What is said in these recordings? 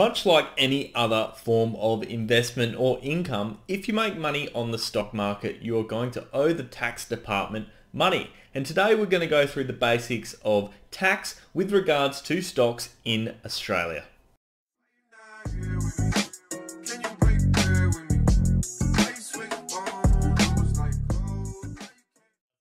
Much like any other form of investment or income, if you make money on the stock market, you are going to owe the tax department money. And today we're going to go through the basics of tax with regards to stocks in Australia.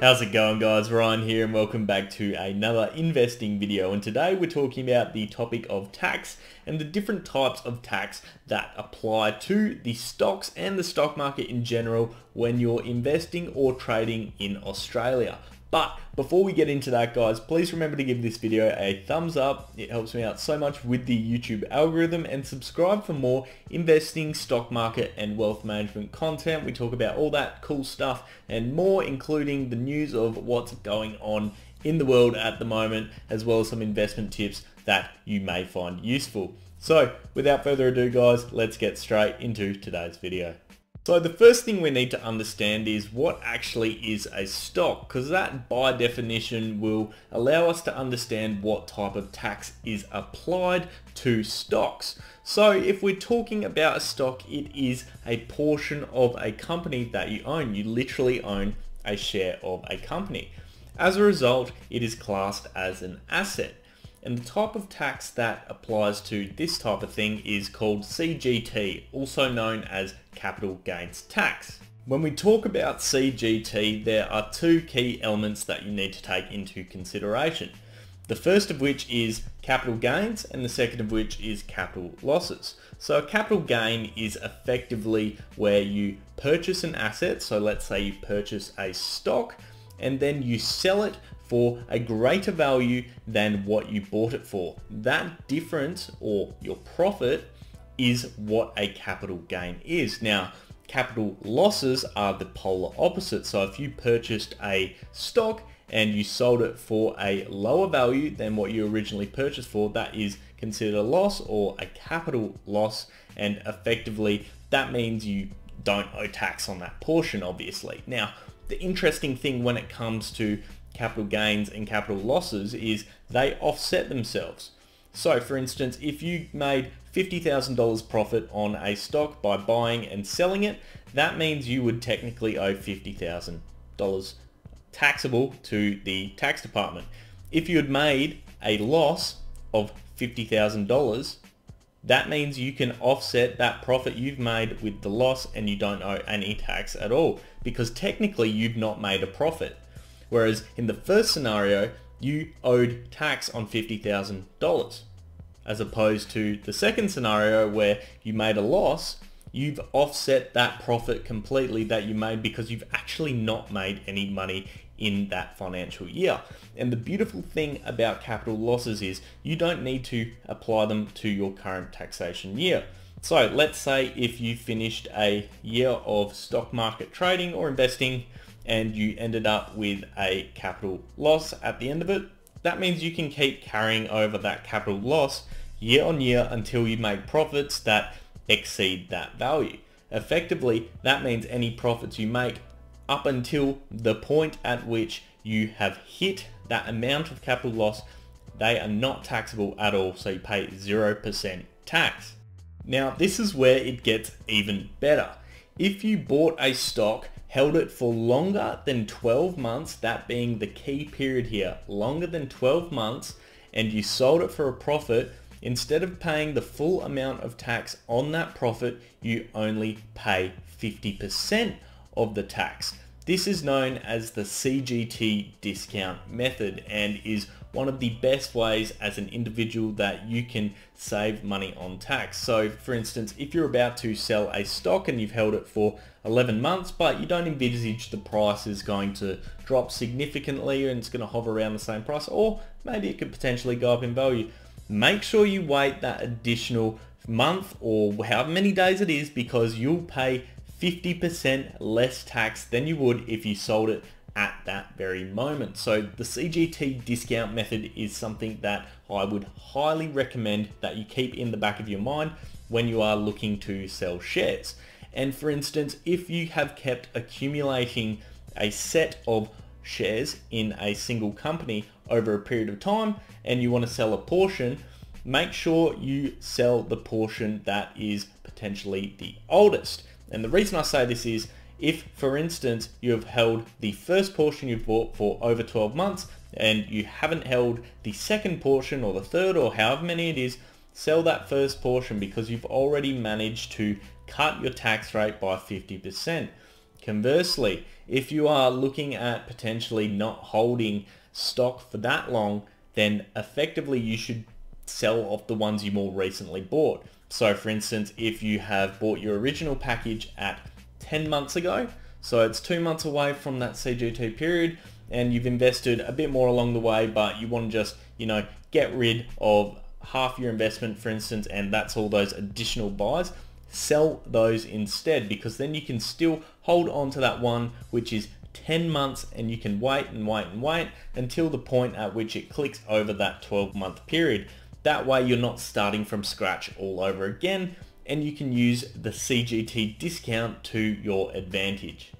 How's it going guys? Ryan here and welcome back to another investing video and today we're talking about the topic of tax and the different types of tax that apply to the stocks and the stock market in general when you're investing or trading in Australia. But before we get into that guys, please remember to give this video a thumbs up. It helps me out so much with the YouTube algorithm and subscribe for more investing, stock market and wealth management content. We talk about all that cool stuff and more including the news of what's going on in the world at the moment as well as some investment tips that you may find useful. So without further ado guys, let's get straight into today's video. So the first thing we need to understand is what actually is a stock because that by definition will allow us to understand what type of tax is applied to stocks. So if we're talking about a stock, it is a portion of a company that you own. You literally own a share of a company. As a result, it is classed as an asset. And the type of tax that applies to this type of thing is called CGT, also known as capital gains tax. When we talk about CGT, there are two key elements that you need to take into consideration. The first of which is capital gains and the second of which is capital losses. So a capital gain is effectively where you purchase an asset, so let's say you purchase a stock and then you sell it for a greater value than what you bought it for. That difference or your profit is what a capital gain is. Now, capital losses are the polar opposite. So if you purchased a stock and you sold it for a lower value than what you originally purchased for, that is considered a loss or a capital loss. And effectively, that means you don't owe tax on that portion, obviously. Now, the interesting thing when it comes to capital gains and capital losses is they offset themselves. So for instance, if you made $50,000 profit on a stock by buying and selling it, that means you would technically owe $50,000 taxable to the tax department. If you had made a loss of $50,000, that means you can offset that profit you've made with the loss and you don't owe any tax at all because technically you've not made a profit. Whereas in the first scenario, you owed tax on $50,000 as opposed to the second scenario where you made a loss, you've offset that profit completely that you made because you've actually not made any money in that financial year. And the beautiful thing about capital losses is you don't need to apply them to your current taxation year. So let's say if you finished a year of stock market trading or investing and you ended up with a capital loss at the end of it, that means you can keep carrying over that capital loss year on year until you make profits that exceed that value. Effectively, that means any profits you make up until the point at which you have hit that amount of capital loss, they are not taxable at all, so you pay 0% tax. Now, this is where it gets even better. If you bought a stock held it for longer than 12 months, that being the key period here, longer than 12 months, and you sold it for a profit, instead of paying the full amount of tax on that profit, you only pay 50% of the tax. This is known as the CGT discount method and is one of the best ways as an individual that you can save money on tax. So for instance, if you're about to sell a stock and you've held it for 11 months, but you don't envisage the price is going to drop significantly and it's going to hover around the same price, or maybe it could potentially go up in value, make sure you wait that additional month or however many days it is because you'll pay 50% less tax than you would if you sold it at that very moment. So the CGT discount method is something that I would highly recommend that you keep in the back of your mind when you are looking to sell shares. And for instance, if you have kept accumulating a set of shares in a single company over a period of time and you want to sell a portion, make sure you sell the portion that is potentially the oldest. And the reason I say this is if, for instance, you have held the first portion you've bought for over 12 months and you haven't held the second portion or the third or however many it is, sell that first portion because you've already managed to cut your tax rate by 50%. Conversely, if you are looking at potentially not holding stock for that long, then effectively you should sell off the ones you more recently bought. So for instance, if you have bought your original package at 10 months ago, so it's two months away from that CGT period and you've invested a bit more along the way, but you want to just, you know, get rid of half your investment, for instance, and that's all those additional buys, sell those instead because then you can still hold on to that one which is 10 months and you can wait and wait and wait until the point at which it clicks over that 12 month period. That way you're not starting from scratch all over again and you can use the CGT discount to your advantage.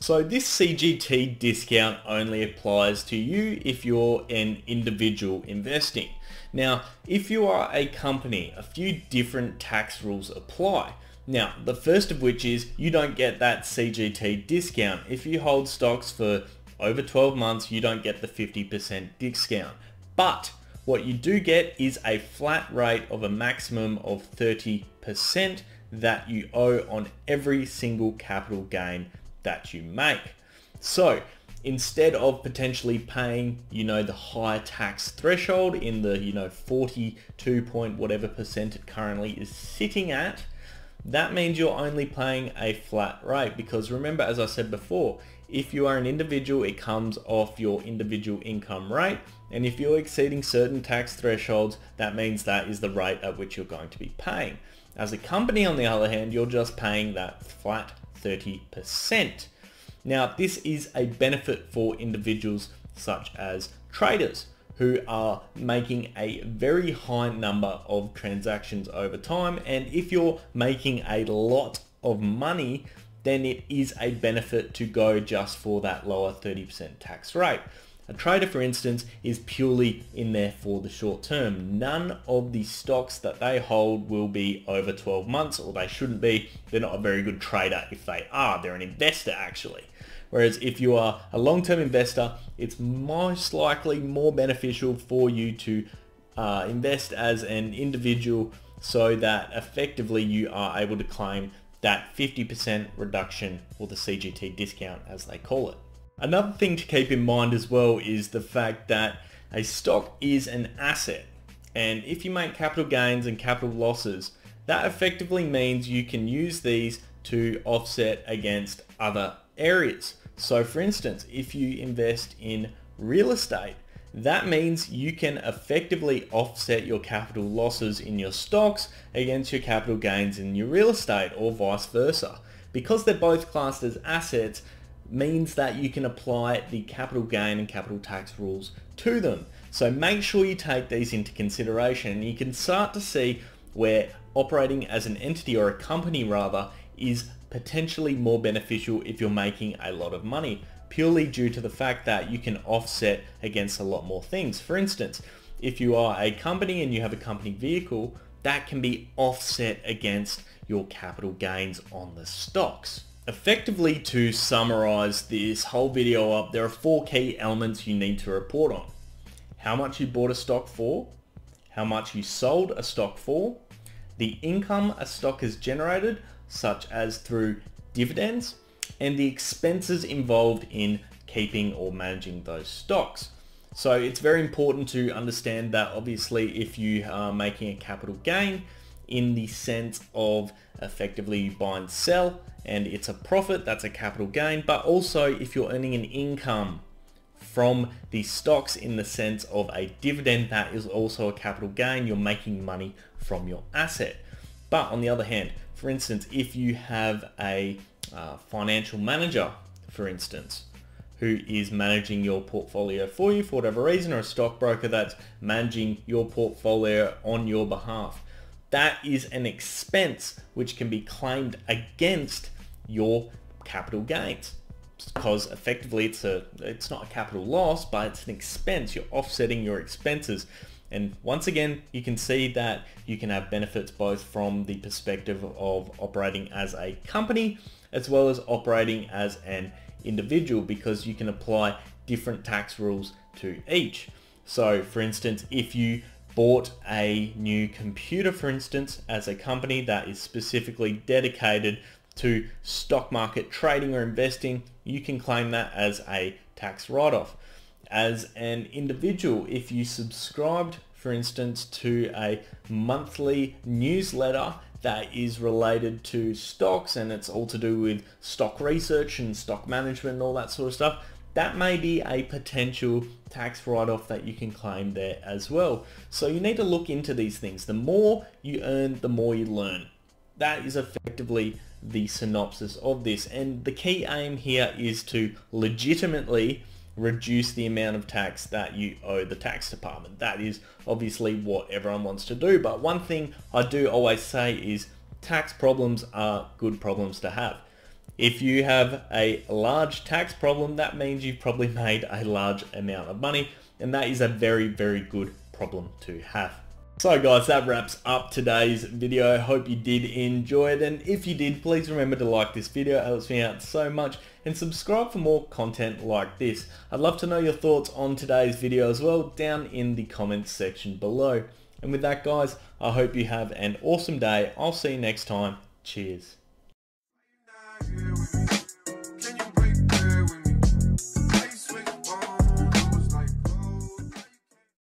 So this CGT discount only applies to you if you're an individual investing. Now, if you are a company, a few different tax rules apply. Now, the first of which is you don't get that CGT discount. If you hold stocks for over 12 months, you don't get the 50% discount. But what you do get is a flat rate of a maximum of 30% that you owe on every single capital gain that you make. So instead of potentially paying, you know, the high tax threshold in the, you know, 42 point whatever percent it currently is sitting at, that means you're only paying a flat rate because remember, as I said before, if you are an individual, it comes off your individual income rate. And if you're exceeding certain tax thresholds, that means that is the rate at which you're going to be paying. As a company, on the other hand, you're just paying that flat 30%. Now, this is a benefit for individuals such as traders who are making a very high number of transactions over time. And if you're making a lot of money, then it is a benefit to go just for that lower 30% tax rate. A trader, for instance, is purely in there for the short term. None of the stocks that they hold will be over 12 months, or they shouldn't be. They're not a very good trader if they are. They're an investor, actually. Whereas if you are a long-term investor, it's most likely more beneficial for you to uh, invest as an individual so that effectively you are able to claim that 50% reduction or the CGT discount as they call it. Another thing to keep in mind as well is the fact that a stock is an asset and if you make capital gains and capital losses that effectively means you can use these to offset against other areas. So for instance, if you invest in real estate, that means you can effectively offset your capital losses in your stocks against your capital gains in your real estate or vice versa. Because they're both classed as assets means that you can apply the capital gain and capital tax rules to them. So make sure you take these into consideration. You can start to see where operating as an entity or a company rather is potentially more beneficial if you're making a lot of money purely due to the fact that you can offset against a lot more things. For instance, if you are a company and you have a company vehicle, that can be offset against your capital gains on the stocks. Effectively to summarize this whole video up, there are four key elements you need to report on. How much you bought a stock for, how much you sold a stock for, the income a stock has generated such as through dividends and the expenses involved in keeping or managing those stocks. So it's very important to understand that obviously if you are making a capital gain in the sense of effectively buy and sell and it's a profit, that's a capital gain, but also if you're earning an income from the stocks in the sense of a dividend, that is also a capital gain. You're making money from your asset. But on the other hand, for instance, if you have a uh, financial manager, for instance, who is managing your portfolio for you for whatever reason, or a stockbroker that's managing your portfolio on your behalf, that is an expense which can be claimed against your capital gains. Because effectively it's a it's not a capital loss but it's an expense. You're offsetting your expenses. And once again, you can see that you can have benefits both from the perspective of operating as a company as well as operating as an individual because you can apply different tax rules to each. So for instance, if you bought a new computer, for instance, as a company that is specifically dedicated to stock market trading or investing, you can claim that as a tax write-off. As an individual, if you subscribed, for instance, to a monthly newsletter that is related to stocks and it's all to do with stock research and stock management and all that sort of stuff, that may be a potential tax write-off that you can claim there as well. So you need to look into these things. The more you earn, the more you learn. That is effectively the synopsis of this. And the key aim here is to legitimately reduce the amount of tax that you owe the tax department. That is obviously what everyone wants to do. But one thing I do always say is tax problems are good problems to have. If you have a large tax problem, that means you've probably made a large amount of money. And that is a very, very good problem to have. So guys, that wraps up today's video. I hope you did enjoy it. And if you did, please remember to like this video. It helps me out so much. And subscribe for more content like this. I'd love to know your thoughts on today's video as well down in the comments section below. And with that guys, I hope you have an awesome day. I'll see you next time. Cheers. Yeah.